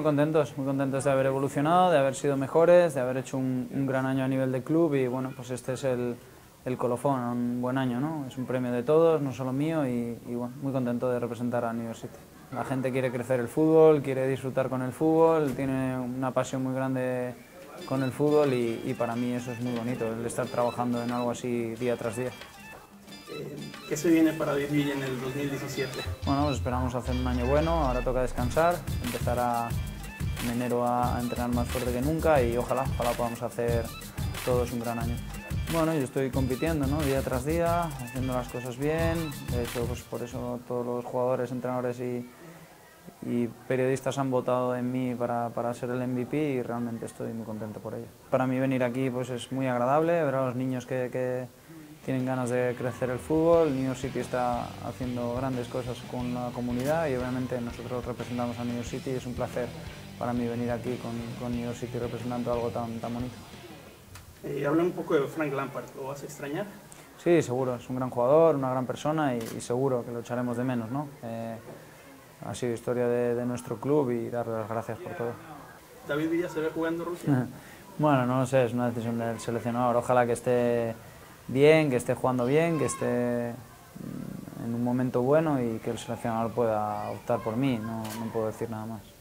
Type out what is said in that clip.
Muy contentos, muy contentos de haber evolucionado, de haber sido mejores, de haber hecho un, un gran año a nivel de club y bueno, pues este es el, el colofón, un buen año, ¿no? Es un premio de todos, no solo mío y, y bueno, muy contento de representar a New York City. La gente quiere crecer el fútbol, quiere disfrutar con el fútbol, tiene una pasión muy grande con el fútbol y, y para mí eso es muy bonito, el estar trabajando en algo así día tras día. Eh, ¿Qué se viene para Villa en el 2017? Bueno, pues esperamos hacer un año bueno, ahora toca descansar, empezar a, en enero a, entrenar más fuerte que nunca y ojalá, ojalá podamos hacer todos un gran año. Bueno, yo estoy compitiendo ¿no? día tras día, haciendo las cosas bien, de hecho pues por eso todos los jugadores, entrenadores y, y periodistas han votado en mí para, para, ser el MVP y realmente estoy muy contento por ello. Para mí venir aquí pues es muy agradable, ver a los niños que, que tienen ganas de crecer el fútbol, New York City está haciendo grandes cosas con la comunidad y obviamente nosotros representamos a New York City y es un placer para mí venir aquí con, con New York City representando algo tan, tan bonito. Eh, habla un poco de Frank Lampard, ¿lo vas a extrañar? Sí, seguro, es un gran jugador, una gran persona y, y seguro que lo echaremos de menos. ¿no? Eh, ha sido historia de, de, nuestro club y darle las gracias por todo. ¿David Villa se ve jugando Rusia? bueno, no lo sé, es una decisión del seleccionador. Ojalá que esté bien, que esté jugando bien, que esté en un momento bueno y que el seleccionador pueda optar por mí, no puedo decir nada más.